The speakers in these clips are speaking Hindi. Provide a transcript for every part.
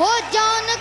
Hold down the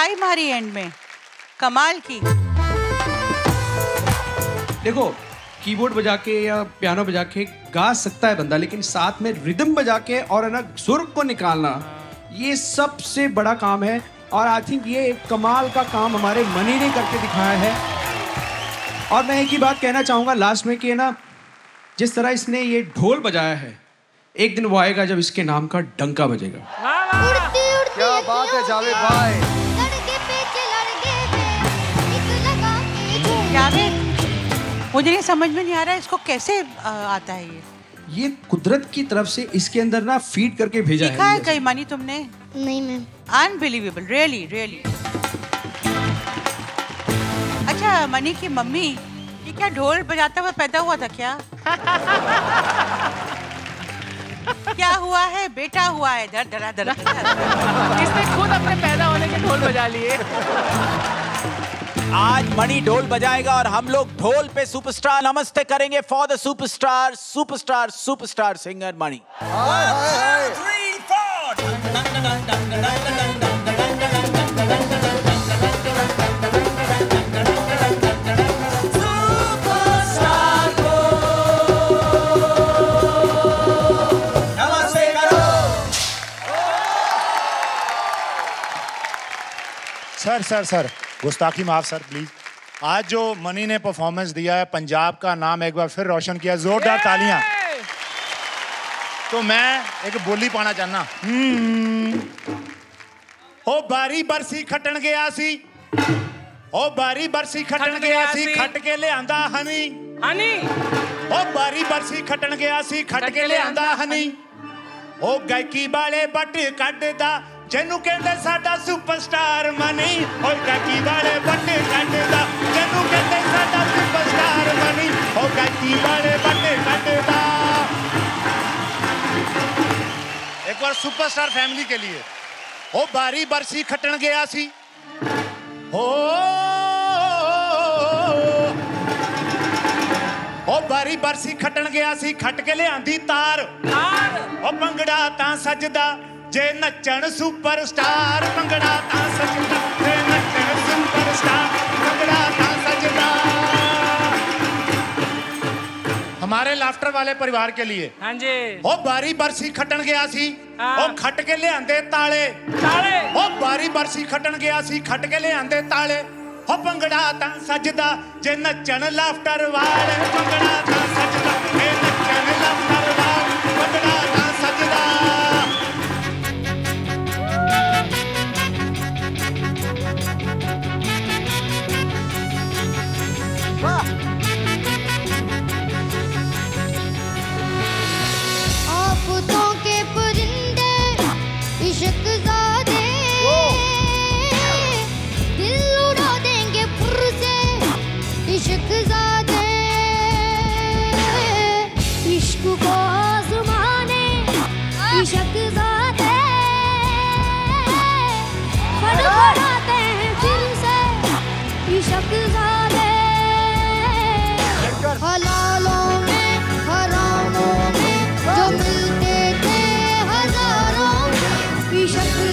तिहाई मारी एंड में। कमाल की। देखो कीबोर्ड बजा के या पियानो बजा के गा सकता है बंदा लेकिन साथ में रिदम बजा के और है ना सुर को निकालना ये सबसे बड़ा काम है। और आई थिंक ये एक कमाल का काम हमारे मनी ने करके दिखाया है। और मैं एक ही बात कहना चाहूँगा लास्ट में कि है ना जिस तरह इसने ये ढोल बजाया है एक दिन वो आएगा जब इसके नाम का डंका बजेगा। उड़ती उड़ती क्या बात है जावेद भाई। जावेद मुझे ये समझ में नहीं आ रहा है इसको कैसे आता है ये? ये कुदरत की तरफ़ से इसके अंदर ना फ़ीड करके भेजा है है कहीं मनी तुमने? नहीं मैम अनबिलीवेबल रियली रियली अच्छा मनी की मम्मी ये क्या ढोल बजाता हुआ पैदा हुआ था क्या? क्या हुआ है? बेटा हुआ है। धर धरा धरा। इसने खुद अपने पैदा होने के ढोल बजा लिए। आज मणि ढोल बजाएगा और हम लोग ढोल पे सुपरस्टार नमस्ते करेंगे for the superstar superstar superstar singer Mani. Sir sir sir गुस्ताखी माफ़ सर प्लीज़ आज जो मनी ने परफॉर्मेंस दिया है पंजाब का नाम एक बार फिर रोशन किया जोरदार तालियाँ। तो मैं एक बोली पाना चाहना। हम्म। ओ बारी बरसी खटन गया सी। ओ बारी बरसी खटन गया सी खट के ले आंदा हनी। हनी। ओ बारी बरसी खटन गया सी खट के ले आंदा हनी। ओ गायकी वाले बट कढ़दा ਜਿਹਨੂੰ ਕਹਿੰਦੇ ਸਾਡਾ ਸੁਪਰਸਟਾਰ ਮਨੀ ਓਏ ਕਾਕੀ ਵਾਲੇ ਵੱਡੇ ਕੱਢਦਾ ਜਿਹਨੂੰ ਕਹਿੰਦੇ ਸਾਡਾ ਸੁਪਰਸਟਾਰ ਮਨੀ ਓ ਕਾਕੀ ਵਾਲੇ ਵੱਡੇ ਕੱਢਦਾ ਇੱਕ ਵਾਰ ਸੁਪਰਸਟਾਰ ਫੈਮਿਲੀ ਕੇ ਲਈ ਉਹ ਬਾਰੀ ਬਰਸੀ ਖਟਣ ਗਿਆ ਸੀ ਹੋ ਉਹ ਬਾਰੀ ਬਰਸੀ ਖਟਣ ਗਿਆ ਸੀ ਖਟ ਕੇ ਲਿਆਂਦੀ ਤਾਰ ਤਾਰ ਉਹ ਪੰਗੜਾ ਤਾਂ ਸਜਦਾ जे नचण सुपरस्टार भंगड़ा ता सजदा जे नचण सुपरस्टार भंगड़ा ता सजदा हमारे लाफ्टर वाले परिवार के लिए हाँ जी ओ बारी बरसी खटन गया सी ओ खट के लेंदे ताले ताले ओ बारी बरसी खटन गया सी खट के लेंदे ताले ओ भंगड़ा ता सजदा जे नचण लाफ्टर वाले भंगड़ा ता सजदा जे नचण लाफ्टर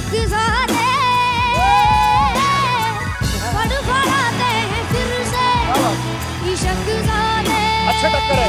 तक जाते पढ़ अच्छा टक्कर है।